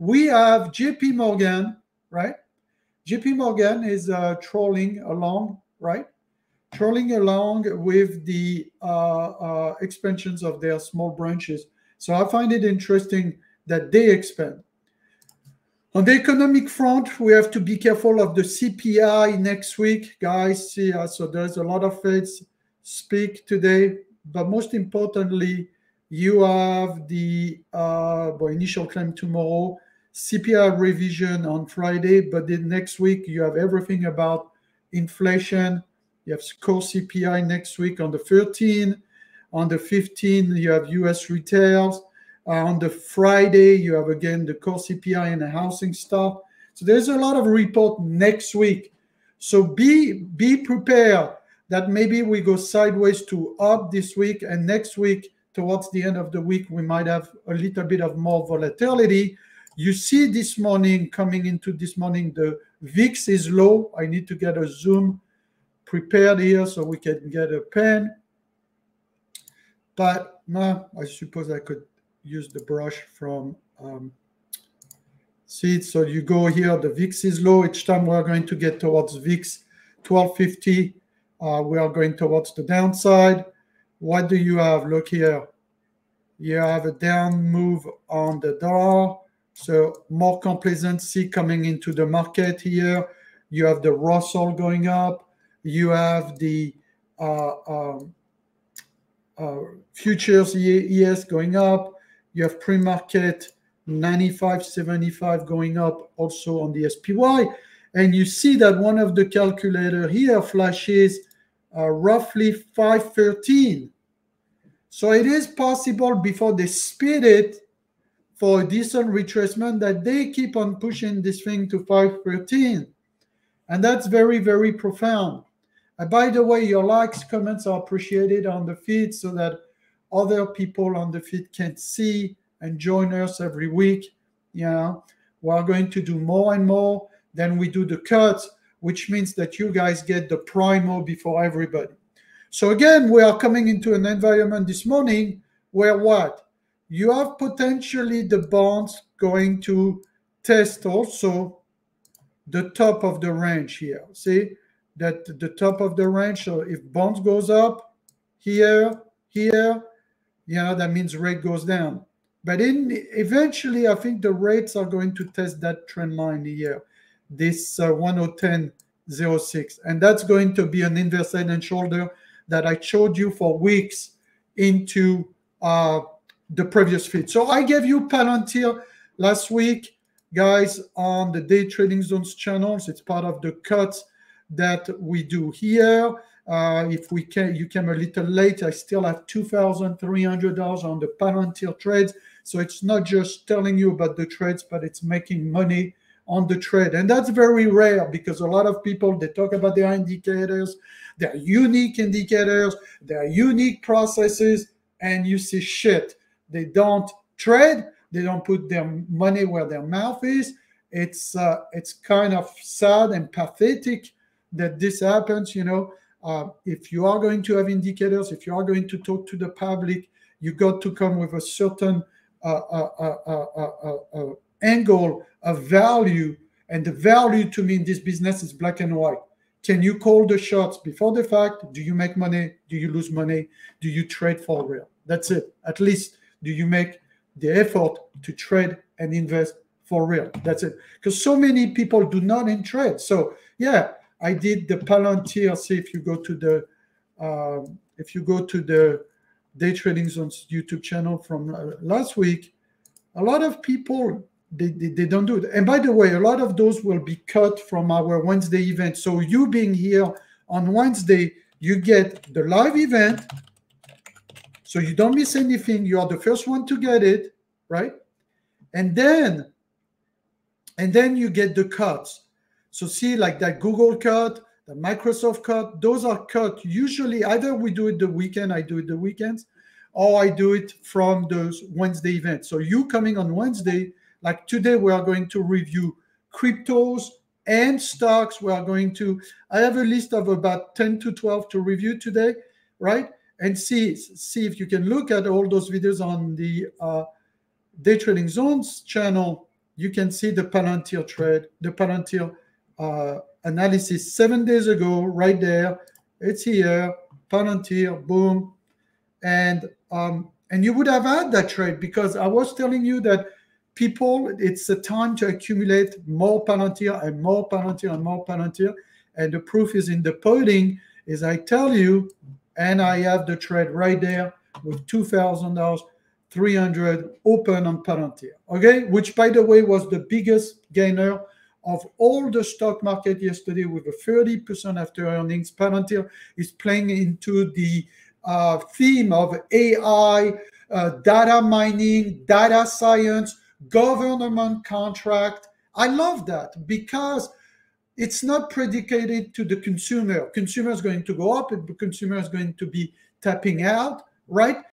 we have JP Morgan, right? JP Morgan is uh, trolling along, right? Trolling along with the uh, uh, expansions of their small branches. So I find it interesting that they expand. On the economic front, we have to be careful of the CPI next week, guys. See, uh, so there's a lot of Feds speak today, but most importantly, you have the uh, well, initial claim tomorrow, CPI revision on Friday, but then next week you have everything about inflation. You have core CPI next week on the 13. On the 15, you have US retails. Uh, on the Friday, you have again the core CPI and the housing stuff. So there's a lot of report next week. So be be prepared that maybe we go sideways to up this week, and next week, towards the end of the week, we might have a little bit of more volatility. You see this morning, coming into this morning, the VIX is low. I need to get a zoom prepared here so we can get a pen. But no, I suppose I could use the brush from um, see So you go here, the VIX is low. Each time we're going to get towards VIX 1250, uh, we are going towards the downside. What do you have? Look here. You have a down move on the dollar. So more complacency coming into the market here. You have the Russell going up. You have the uh, um, uh, futures ES going up. You have pre-market 95, 75 going up also on the SPY. And you see that one of the calculator here flashes uh, roughly 513. So it is possible before they speed it for a decent retracement that they keep on pushing this thing to 513. And that's very, very profound. And by the way, your likes, comments are appreciated on the feed so that other people on the feed can see and join us every week. You know, we're going to do more and more. Then we do the cuts, which means that you guys get the primo before everybody. So again, we are coming into an environment this morning where what? You have potentially the bonds going to test also the top of the range here. See that the top of the range. So if bonds goes up here, here, you know, that means rate goes down. But in eventually, I think the rates are going to test that trend line here, this uh, 110.06. And that's going to be an inverse head and shoulder that I showed you for weeks into uh, the previous feed. So I gave you Palantir last week, guys, on the Day Trading Zones channels. It's part of the cuts that we do here. Uh, if we can, you came a little late. I still have two thousand three hundred dollars on the Palantir trades. So it's not just telling you about the trades, but it's making money on the trade, and that's very rare because a lot of people they talk about their indicators, their unique indicators, their unique processes, and you see shit. They don't trade. They don't put their money where their mouth is. It's uh, it's kind of sad and pathetic that this happens. You know, uh, if you are going to have indicators, if you are going to talk to the public, you got to come with a certain uh, uh, uh, angle of value. And the value to me in this business is black and white. Can you call the shots before the fact? Do you make money? Do you lose money? Do you trade for real? That's it. At least do you make the effort to trade and invest for real? That's it. Because so many people do not in trade. So yeah, I did the Palantir. See if you go to the um, if you go to the Day Trading Zones YouTube channel from uh, last week, a lot of people they, they, they, don't do it. And by the way, a lot of those will be cut from our Wednesday event. So you being here on Wednesday, you get the live event. So you don't miss anything. You are the first one to get it, right? And then, and then you get the cuts. So see, like that Google cut, the Microsoft cut, those are cut. Usually, either we do it the weekend, I do it the weekends, or I do it from those Wednesday events. So you coming on Wednesday, like today, we are going to review cryptos and stocks. We are going to, I have a list of about 10 to 12 to review today, right? And see, see if you can look at all those videos on the uh, Day Trading Zones channel you can see the Palantir trade, the Palantir uh, analysis seven days ago, right there. It's here, Palantir, boom, and um, and you would have had that trade because I was telling you that people, it's a time to accumulate more Palantir and more Palantir and more Palantir, and the proof is in the pudding. Is I tell you, and I have the trade right there with two thousand dollars 300 open on Palantir. Okay, which by the way was the biggest gainer of all the stock market yesterday with a 30% after earnings. Palantir is playing into the uh, theme of AI, uh, data mining, data science, government contract. I love that because it's not predicated to the consumer. Consumer is going to go up, and the consumer is going to be tapping out, right?